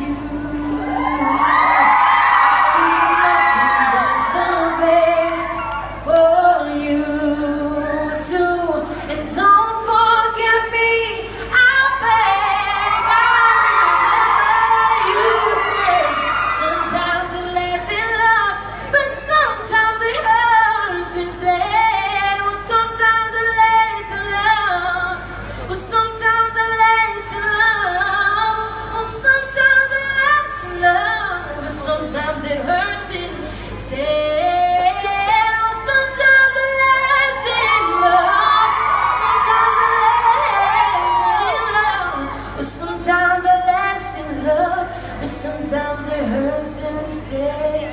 you. Sometimes it hurts and still. Sometimes I lasts in love. Sometimes it in love. But sometimes it in love. But sometimes it hurts and.